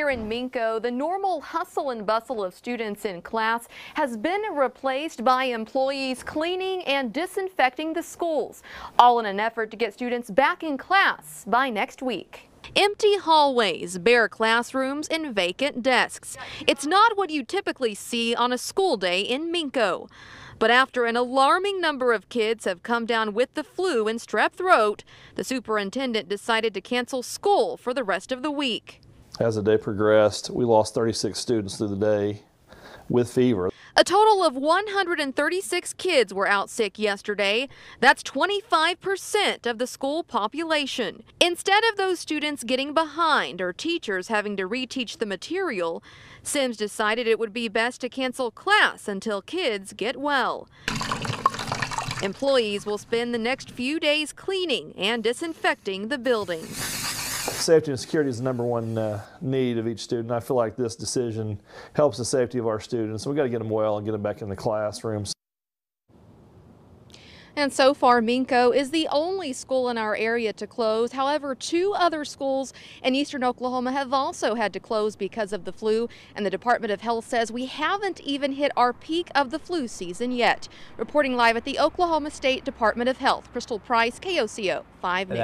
Here in Minco, the normal hustle and bustle of students in class has been replaced by employees cleaning and disinfecting the schools, all in an effort to get students back in class by next week. Empty hallways, bare classrooms, and vacant desks. It's not what you typically see on a school day in Minco. But after an alarming number of kids have come down with the flu and strep throat, the superintendent decided to cancel school for the rest of the week. As the day progressed, we lost 36 students through the day with fever. A total of 136 kids were out sick yesterday. That's 25% of the school population. Instead of those students getting behind or teachers having to reteach the material, Sims decided it would be best to cancel class until kids get well. Employees will spend the next few days cleaning and disinfecting the buildings. Safety and security is the number one uh, need of each student. I feel like this decision helps the safety of our students. We got to get them well and get them back in the classrooms. And so far, Minco is the only school in our area to close. However, two other schools in eastern Oklahoma have also had to close because of the flu. And the Department of Health says we haven't even hit our peak of the flu season yet. Reporting live at the Oklahoma State Department of Health, Crystal Price, KOCO 5 News.